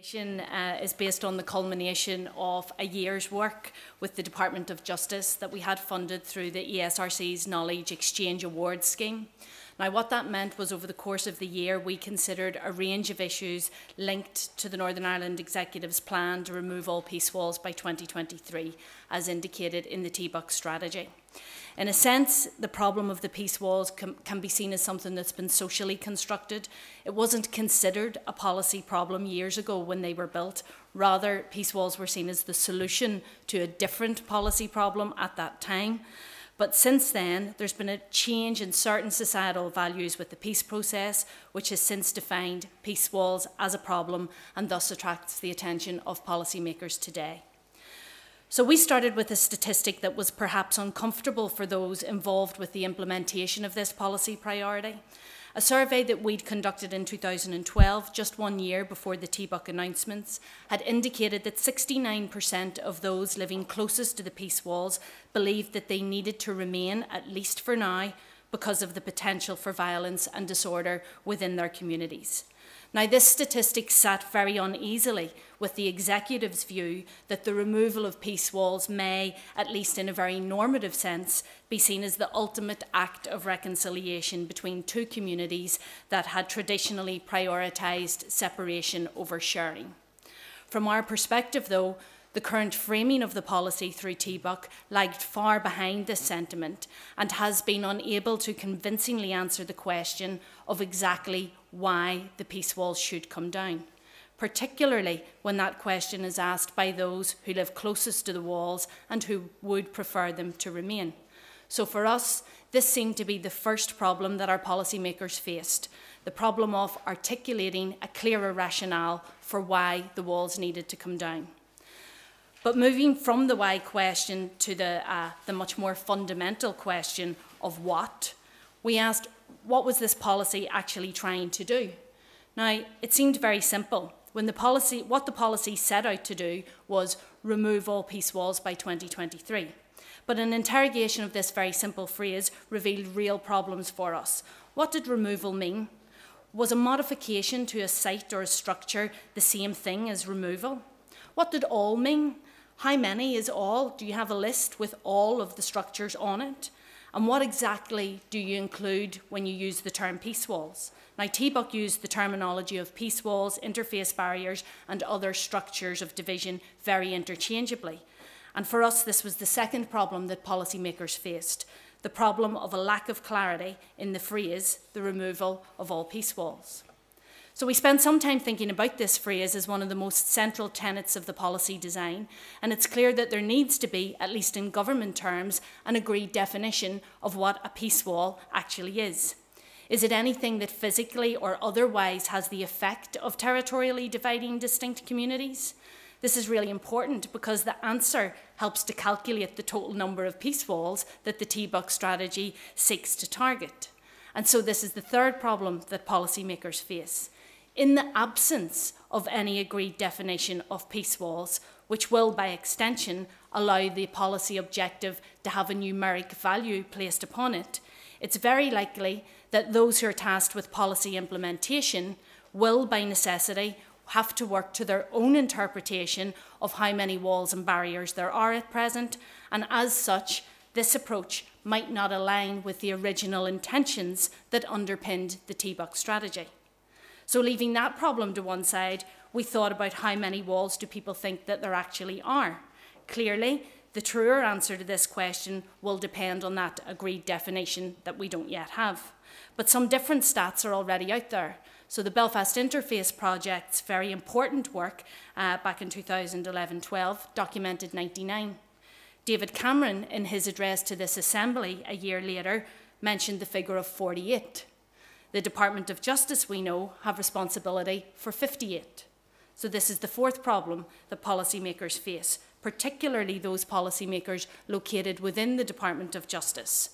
Uh, is based on the culmination of a year's work with the Department of Justice that we had funded through the ESRC's Knowledge Exchange Awards scheme. Now, what that meant was over the course of the year, we considered a range of issues linked to the Northern Ireland Executive's plan to remove all peace walls by 2023, as indicated in the T-Buck strategy. In a sense, the problem of the peace walls can, can be seen as something that's been socially constructed. It wasn't considered a policy problem years ago when they were built. Rather, peace walls were seen as the solution to a different policy problem at that time. But since then, there's been a change in certain societal values with the peace process, which has since defined peace walls as a problem and thus attracts the attention of policymakers today. So we started with a statistic that was perhaps uncomfortable for those involved with the implementation of this policy priority. A survey that we'd conducted in 2012, just one year before the TBUC announcements, had indicated that 69% of those living closest to the peace walls believed that they needed to remain, at least for now, because of the potential for violence and disorder within their communities. Now, this statistic sat very uneasily with the executive's view that the removal of peace walls may, at least in a very normative sense, be seen as the ultimate act of reconciliation between two communities that had traditionally prioritised separation over sharing. From our perspective, though, the current framing of the policy through TBUC lagged far behind this sentiment and has been unable to convincingly answer the question of exactly why the peace walls should come down, particularly when that question is asked by those who live closest to the walls and who would prefer them to remain. So for us, this seemed to be the first problem that our policymakers faced, the problem of articulating a clearer rationale for why the walls needed to come down. But moving from the why question to the, uh, the much more fundamental question of what, we asked, what was this policy actually trying to do? Now, it seemed very simple. When the policy, what the policy set out to do was remove all peace walls by 2023. But an interrogation of this very simple phrase revealed real problems for us. What did removal mean? Was a modification to a site or a structure the same thing as removal? What did all mean? How many is all? Do you have a list with all of the structures on it? And what exactly do you include when you use the term peace walls? Now, TBUC used the terminology of peace walls, interface barriers, and other structures of division very interchangeably. And for us, this was the second problem that policymakers faced the problem of a lack of clarity in the phrase the removal of all peace walls. So we spent some time thinking about this phrase as one of the most central tenets of the policy design, and it's clear that there needs to be, at least in government terms, an agreed definition of what a peace wall actually is. Is it anything that physically or otherwise has the effect of territorially dividing distinct communities? This is really important because the answer helps to calculate the total number of peace walls that the TBUC strategy seeks to target. And so this is the third problem that policymakers face in the absence of any agreed definition of peace walls, which will, by extension, allow the policy objective to have a numeric value placed upon it, it's very likely that those who are tasked with policy implementation will, by necessity, have to work to their own interpretation of how many walls and barriers there are at present, and as such, this approach might not align with the original intentions that underpinned the TBUC strategy. So leaving that problem to one side, we thought about how many walls do people think that there actually are. Clearly, the truer answer to this question will depend on that agreed definition that we don't yet have. But some different stats are already out there. So the Belfast Interface Project's very important work uh, back in 2011-12 documented 99. David Cameron, in his address to this assembly a year later, mentioned the figure of 48. The Department of Justice, we know, have responsibility for 58. So this is the fourth problem that policymakers face, particularly those policymakers located within the Department of Justice.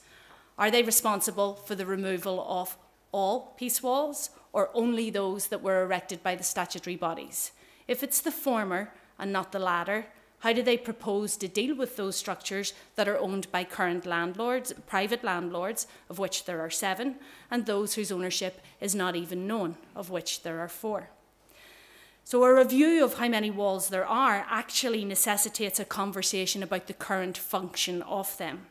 Are they responsible for the removal of all peace walls or only those that were erected by the statutory bodies? If it's the former and not the latter, how do they propose to deal with those structures that are owned by current landlords, private landlords, of which there are seven, and those whose ownership is not even known, of which there are four? So a review of how many walls there are actually necessitates a conversation about the current function of them.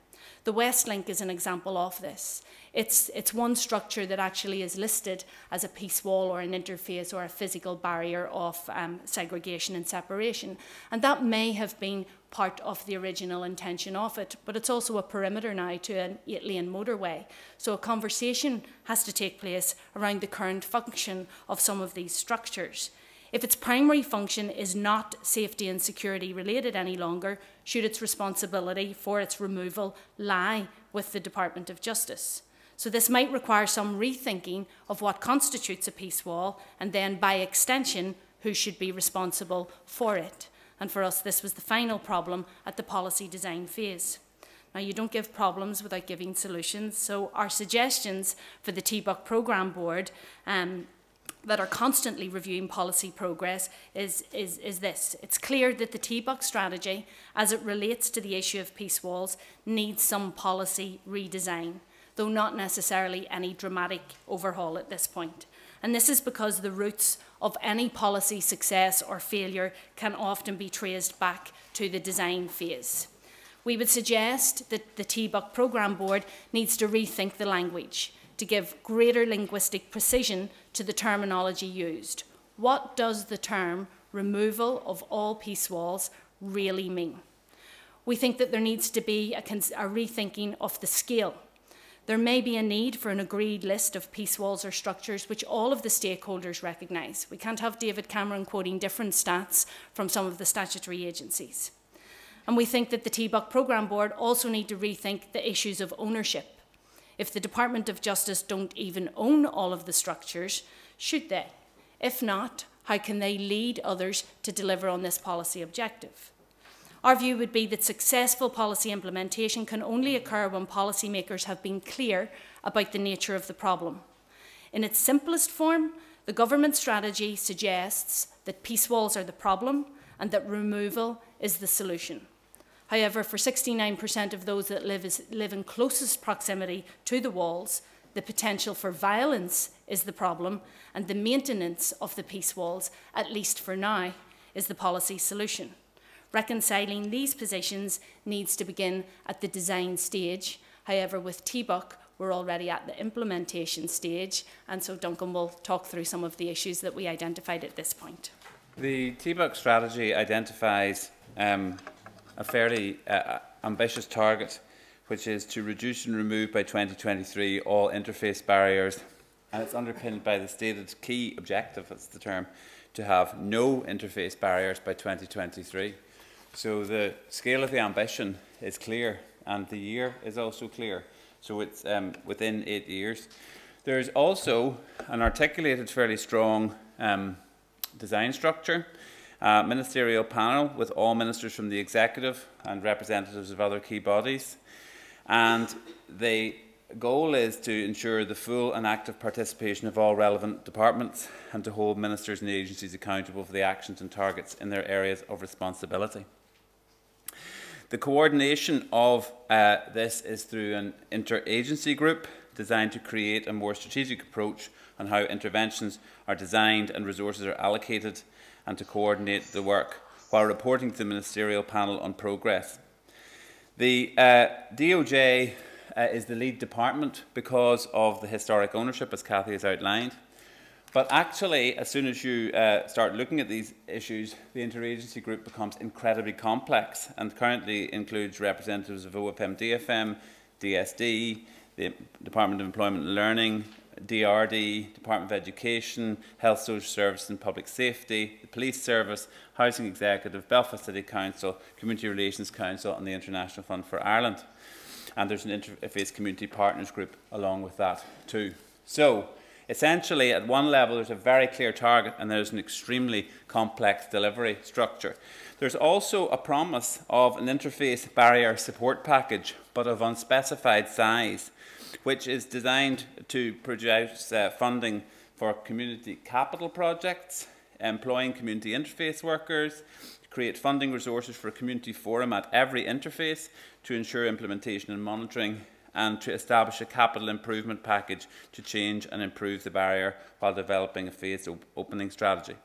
The Westlink is an example of this. It's, it's one structure that actually is listed as a peace wall or an interface or a physical barrier of um, segregation and separation. And that may have been part of the original intention of it, but it's also a perimeter now to an eight lane motorway. So a conversation has to take place around the current function of some of these structures. If its primary function is not safety and security related any longer, should its responsibility for its removal lie with the Department of Justice? So this might require some rethinking of what constitutes a peace wall and then by extension who should be responsible for it. And for us this was the final problem at the policy design phase. Now you don't give problems without giving solutions so our suggestions for the TBUC programme board um, that are constantly reviewing policy progress is, is, is this. It's clear that the TBUC strategy, as it relates to the issue of peace walls, needs some policy redesign though not necessarily any dramatic overhaul at this point. And this is because the roots of any policy success or failure can often be traced back to the design phase. We would suggest that the TBUC programme board needs to rethink the language to give greater linguistic precision to the terminology used. What does the term removal of all peace walls really mean? We think that there needs to be a, a rethinking of the scale there may be a need for an agreed list of peace walls or structures which all of the stakeholders recognise. We can't have David Cameron quoting different stats from some of the statutory agencies. And we think that the TBUC programme board also need to rethink the issues of ownership. If the Department of Justice don't even own all of the structures, should they? If not, how can they lead others to deliver on this policy objective? Our view would be that successful policy implementation can only occur when policymakers have been clear about the nature of the problem. In its simplest form, the government strategy suggests that peace walls are the problem and that removal is the solution. However, for 69% of those that live, is, live in closest proximity to the walls, the potential for violence is the problem, and the maintenance of the peace walls, at least for now, is the policy solution. Reconciling these positions needs to begin at the design stage. However, with TBUC, we're already at the implementation stage, and so Duncan will talk through some of the issues that we identified at this point. The TBUC strategy identifies um, a fairly uh, ambitious target, which is to reduce and remove by 2023 all interface barriers, and it's underpinned by the stated key objective, that's the term, to have no interface barriers by 2023. So the scale of the ambition is clear, and the year is also clear. So it's um, within eight years. There's also an articulated, fairly strong um, design structure, uh, ministerial panel with all ministers from the executive and representatives of other key bodies. And the goal is to ensure the full and active participation of all relevant departments and to hold ministers and agencies accountable for the actions and targets in their areas of responsibility. The coordination of uh, this is through an interagency group designed to create a more strategic approach on how interventions are designed and resources are allocated and to coordinate the work while reporting to the ministerial panel on progress. The uh, DOJ uh, is the lead department because of the historic ownership, as Cathy has outlined. But actually, as soon as you uh, start looking at these issues, the interagency group becomes incredibly complex and currently includes representatives of OFM, DFM, DSD, the Department of Employment and Learning, DRD, Department of Education, Health, Social Services and Public Safety, the Police Service, Housing Executive, Belfast City Council, Community Relations Council and the International Fund for Ireland. And there's an interface community partners group along with that too. So, Essentially, at one level, there's a very clear target and there's an extremely complex delivery structure. There's also a promise of an interface barrier support package, but of unspecified size, which is designed to produce uh, funding for community capital projects, employing community interface workers, create funding resources for a community forum at every interface to ensure implementation and monitoring and to establish a capital improvement package to change and improve the barrier while developing a phased op opening strategy.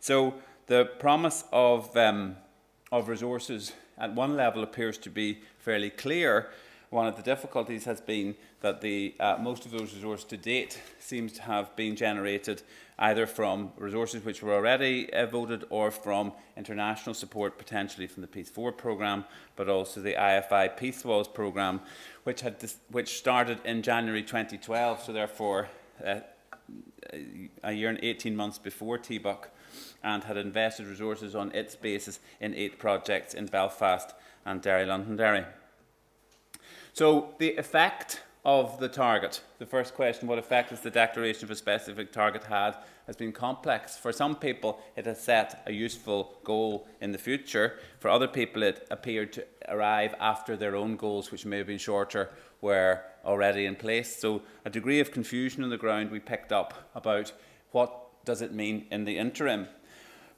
So the promise of, um, of resources at one level appears to be fairly clear. One of the difficulties has been that the, uh, most of those resources to date seems to have been generated either from resources which were already uh, voted or from international support, potentially from the PEACE IV programme, but also the IFI Peace Walls programme, which, had which started in January 2012, so therefore uh, a year and 18 months before TBUC, and had invested resources on its basis in eight projects in Belfast and Derry Londonderry. So the effect of the target. The first question, what effect has the declaration of a specific target had, has been complex. For some people, it has set a useful goal in the future. For other people, it appeared to arrive after their own goals, which may have been shorter, were already in place. So a degree of confusion on the ground we picked up about what does it mean in the interim.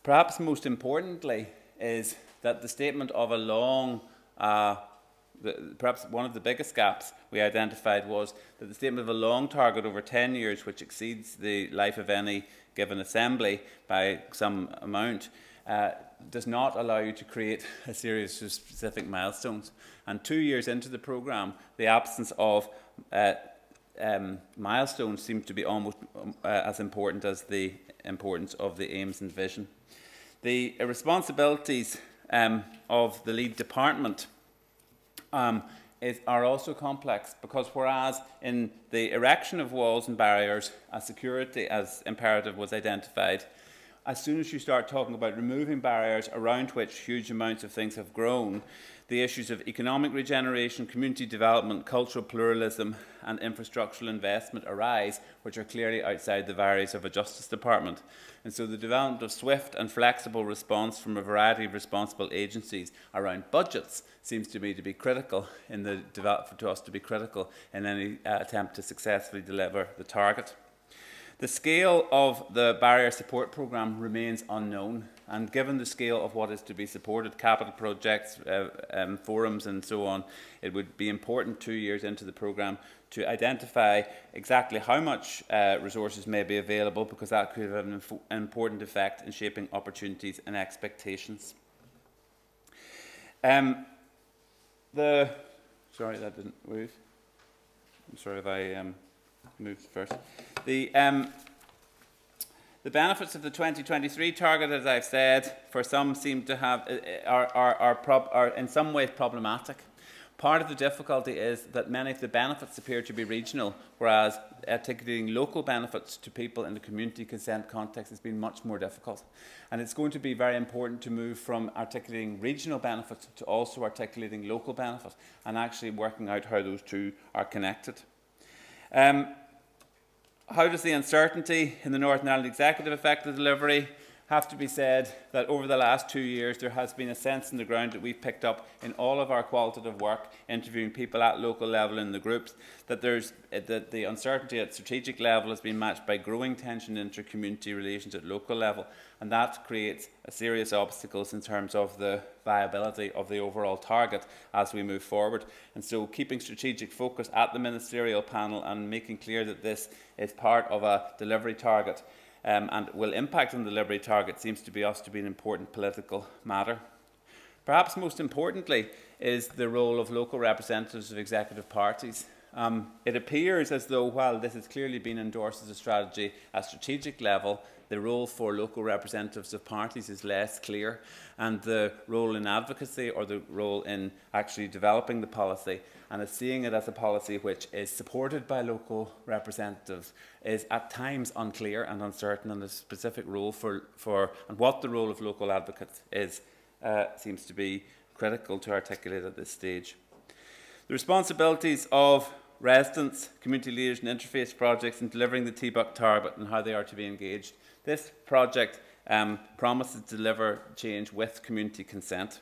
Perhaps most importantly is that the statement of a long uh, the, perhaps one of the biggest gaps we identified was that the statement of a long target over 10 years, which exceeds the life of any given assembly by some amount, uh, does not allow you to create a series of specific milestones. And two years into the programme, the absence of uh, um, milestones seems to be almost um, uh, as important as the importance of the aims and vision. The responsibilities um, of the lead department um, is, are also complex because whereas in the erection of walls and barriers, a security as imperative was identified, as soon as you start talking about removing barriers around which huge amounts of things have grown, the issues of economic regeneration, community development, cultural pluralism, and infrastructural investment arise, which are clearly outside the vires of a Justice Department. And so the development of swift and flexible response from a variety of responsible agencies around budgets seems to me to be critical in the to us to be critical in any uh, attempt to successfully deliver the target. The scale of the barrier support programme remains unknown, and given the scale of what is to be supported, capital projects, uh, um, forums, and so on, it would be important two years into the programme to identify exactly how much uh, resources may be available, because that could have an, an important effect in shaping opportunities and expectations. Um, the sorry, that didn't move. I'm sorry if I um, moved first. The, um, the benefits of the 2023 target, as I've said, for some seem to have, uh, uh, are, are, are, prob are in some ways problematic. Part of the difficulty is that many of the benefits appear to be regional, whereas articulating local benefits to people in the community consent context has been much more difficult. And it's going to be very important to move from articulating regional benefits to also articulating local benefits and actually working out how those two are connected. Um, how does the uncertainty in the Northern Ireland Executive affect the delivery? Have to be said that over the last two years there has been a sense in the ground that we've picked up in all of our qualitative work, interviewing people at local level in the groups, that there's eh, that the uncertainty at strategic level has been matched by growing tension in inter-community relations at local level, and that creates serious obstacles in terms of the viability of the overall target as we move forward. And so keeping strategic focus at the ministerial panel and making clear that this is part of a delivery target um, and will impact on the delivery target seems to be us to be an important political matter. Perhaps most importantly is the role of local representatives of executive parties. Um, it appears as though, while this has clearly been endorsed as a strategy at strategic level, the role for local representatives of parties is less clear, and the role in advocacy or the role in actually developing the policy and is seeing it as a policy which is supported by local representatives is at times unclear and uncertain, and the specific role for, for and what the role of local advocates is uh, seems to be critical to articulate at this stage. The responsibilities of residents, community leaders and interface projects in delivering the TBUC target and how they are to be engaged this project um, promises to deliver change with community consent.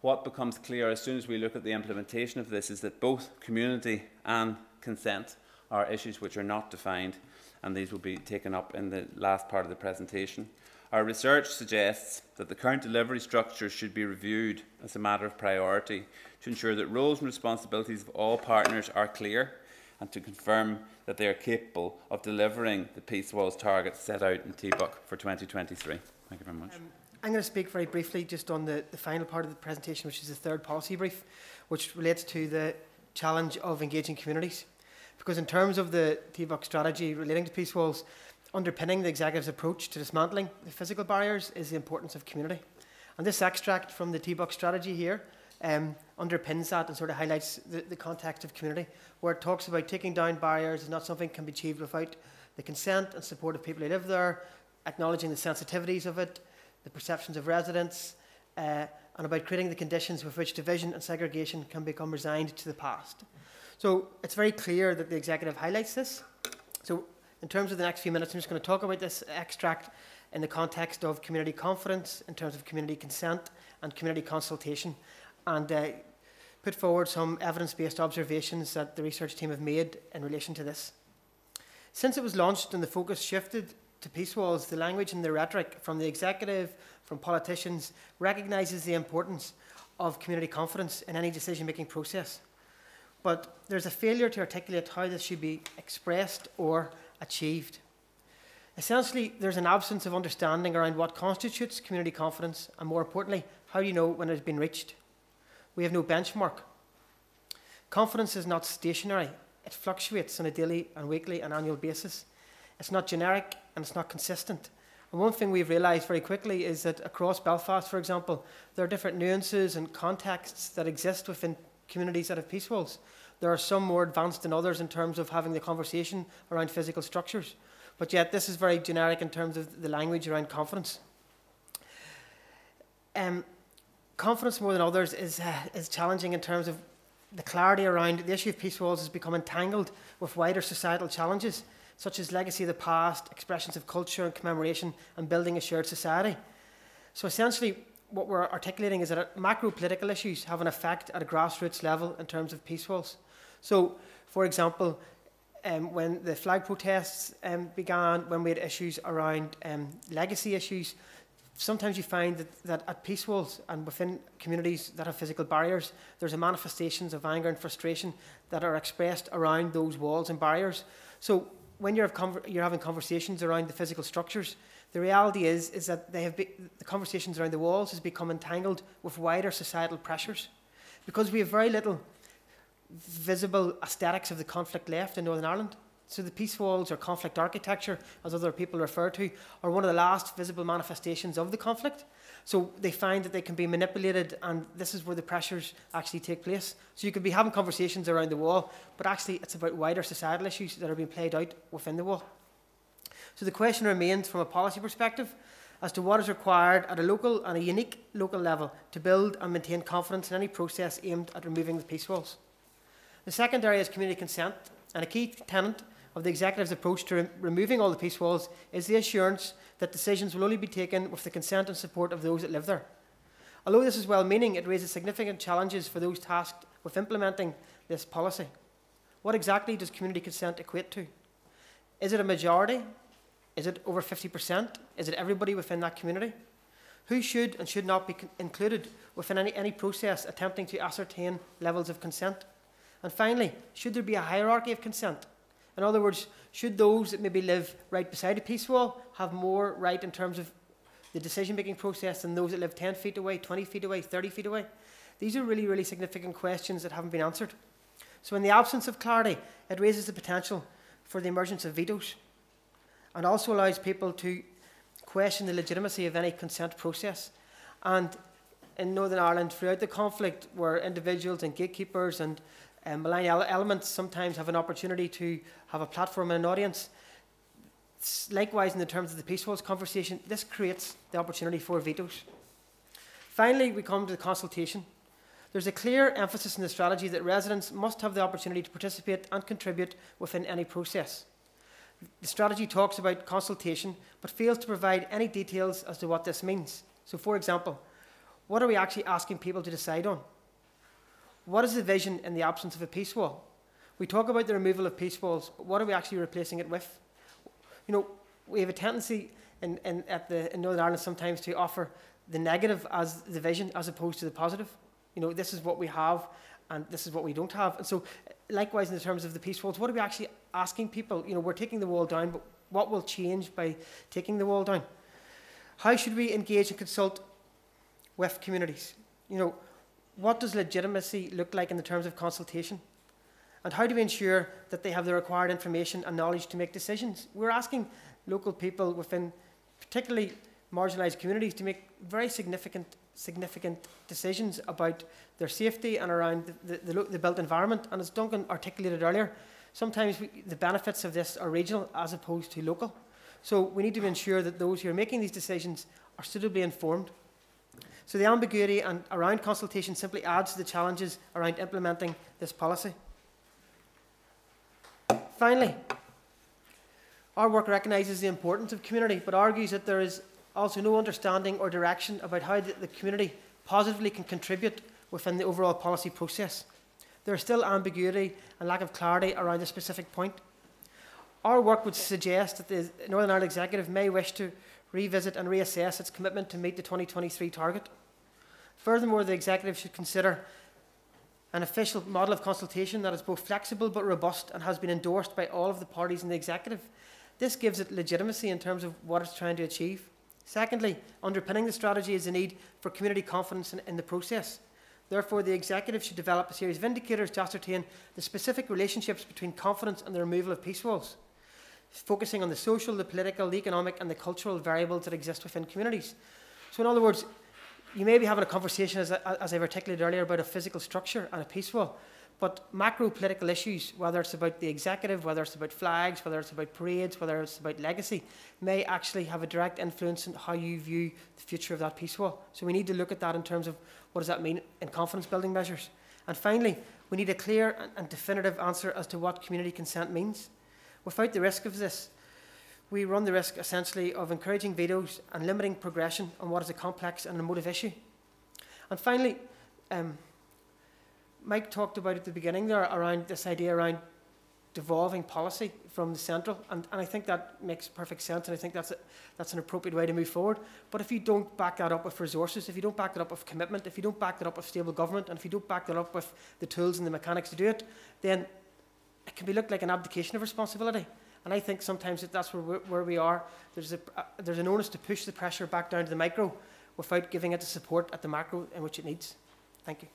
What becomes clear as soon as we look at the implementation of this is that both community and consent are issues which are not defined, and these will be taken up in the last part of the presentation. Our research suggests that the current delivery structure should be reviewed as a matter of priority to ensure that roles and responsibilities of all partners are clear and to confirm that they are capable of delivering the Peace Walls targets set out in TBUC for 2023. Thank you very much. Um, I'm going to speak very briefly just on the, the final part of the presentation, which is the third policy brief, which relates to the challenge of engaging communities. Because in terms of the TBUC strategy relating to peace walls, underpinning the executive's approach to dismantling the physical barriers is the importance of community. And this extract from the TBUC strategy here um, underpins that and sort of highlights the, the context of community, where it talks about taking down barriers is not something can be achieved without the consent and support of people who live there, acknowledging the sensitivities of it, the perceptions of residents, uh, and about creating the conditions with which division and segregation can become resigned to the past. So it's very clear that the executive highlights this. So in terms of the next few minutes, I'm just going to talk about this extract in the context of community confidence, in terms of community consent and community consultation, and uh, put forward some evidence-based observations that the research team have made in relation to this. Since it was launched and the focus shifted to peace walls, the language and the rhetoric from the executive, from politicians, recognises the importance of community confidence in any decision-making process. But there's a failure to articulate how this should be expressed or achieved. Essentially, there's an absence of understanding around what constitutes community confidence, and more importantly, how do you know when it has been reached? We have no benchmark. Confidence is not stationary, it fluctuates on a daily and weekly and annual basis. It's not generic and it's not consistent. And one thing we've realised very quickly is that across Belfast, for example, there are different nuances and contexts that exist within communities that have peace walls. There are some more advanced than others in terms of having the conversation around physical structures. But yet, this is very generic in terms of the language around confidence. Um, confidence, more than others, is, uh, is challenging in terms of the clarity around the issue of peace walls has become entangled with wider societal challenges, such as legacy of the past, expressions of culture and commemoration, and building a shared society. So, essentially, what we're articulating is that macro political issues have an effect at a grassroots level in terms of peace walls. So, for example, um, when the flag protests um, began, when we had issues around um, legacy issues, sometimes you find that, that at peace walls and within communities that have physical barriers, there's a manifestations of anger and frustration that are expressed around those walls and barriers. So when you're, you're having conversations around the physical structures, the reality is, is that they have the conversations around the walls has become entangled with wider societal pressures. Because we have very little visible aesthetics of the conflict left in Northern Ireland. So the peace walls or conflict architecture, as other people refer to, are one of the last visible manifestations of the conflict. So they find that they can be manipulated, and this is where the pressures actually take place. So you could be having conversations around the wall, but actually it's about wider societal issues that are being played out within the wall. So the question remains from a policy perspective as to what is required at a local and a unique local level to build and maintain confidence in any process aimed at removing the peace walls. The second area is community consent, and a key tenet of the executive's approach to re removing all the peace walls is the assurance that decisions will only be taken with the consent and support of those that live there. Although this is well meaning, it raises significant challenges for those tasked with implementing this policy. What exactly does community consent equate to? Is it a majority? Is it over 50%? Is it everybody within that community? Who should and should not be included within any, any process attempting to ascertain levels of consent? And finally, should there be a hierarchy of consent? In other words, should those that maybe live right beside a peace wall have more right in terms of the decision making process than those that live 10 feet away, 20 feet away, 30 feet away? These are really, really significant questions that haven't been answered. So, in the absence of clarity, it raises the potential for the emergence of vetoes and also allows people to question the legitimacy of any consent process. And in Northern Ireland, throughout the conflict, where individuals and gatekeepers and um, malign elements sometimes have an opportunity to have a platform and an audience. Likewise, in the terms of the peace walls conversation, this creates the opportunity for vetoes. Finally, we come to the consultation. There's a clear emphasis in the strategy that residents must have the opportunity to participate and contribute within any process. The strategy talks about consultation, but fails to provide any details as to what this means. So, for example, what are we actually asking people to decide on? What is the vision in the absence of a peace wall? We talk about the removal of peace walls, but what are we actually replacing it with? You know, we have a tendency in, in, at the, in Northern Ireland sometimes to offer the negative as the vision as opposed to the positive. You know, this is what we have and this is what we don't have. And so, likewise, in the terms of the peace walls, what are we actually asking people? You know, we're taking the wall down, but what will change by taking the wall down? How should we engage and consult with communities? You know, what does legitimacy look like in the terms of consultation? And how do we ensure that they have the required information and knowledge to make decisions? We're asking local people within particularly marginalised communities to make very significant, significant decisions about their safety and around the, the, the, the built environment. And as Duncan articulated earlier, sometimes we, the benefits of this are regional as opposed to local. So we need to ensure that those who are making these decisions are suitably informed. So the ambiguity and around consultation simply adds to the challenges around implementing this policy. Finally, our work recognises the importance of community, but argues that there is also no understanding or direction about how the, the community positively can contribute within the overall policy process. There is still ambiguity and lack of clarity around a specific point. Our work would suggest that the Northern Ireland Executive may wish to revisit and reassess its commitment to meet the 2023 target. Furthermore, the Executive should consider an official model of consultation that is both flexible but robust and has been endorsed by all of the parties in the Executive. This gives it legitimacy in terms of what it's trying to achieve. Secondly, underpinning the strategy is the need for community confidence in, in the process. Therefore, the Executive should develop a series of indicators to ascertain the specific relationships between confidence and the removal of peace walls, focusing on the social, the political, the economic, and the cultural variables that exist within communities. So, in other words, you may be having a conversation, as, as I've articulated earlier, about a physical structure and a peace wall. But macro political issues, whether it's about the executive, whether it's about flags, whether it's about parades, whether it's about legacy, may actually have a direct influence on how you view the future of that peace wall. So we need to look at that in terms of what does that mean in confidence building measures. And finally, we need a clear and definitive answer as to what community consent means. Without the risk of this, we run the risk essentially of encouraging vetoes and limiting progression on what is a complex and emotive issue. And finally, um, Mike talked about at the beginning there around this idea around devolving policy from the central, and, and I think that makes perfect sense, and I think that's, a, that's an appropriate way to move forward. But if you don't back that up with resources, if you don't back that up with commitment, if you don't back that up with stable government, and if you don't back that up with the tools and the mechanics to do it, then it can be looked like an abdication of responsibility. And I think sometimes that that's where, we, where we are. There's, a, uh, there's an onus to push the pressure back down to the micro without giving it the support at the macro in which it needs. Thank you.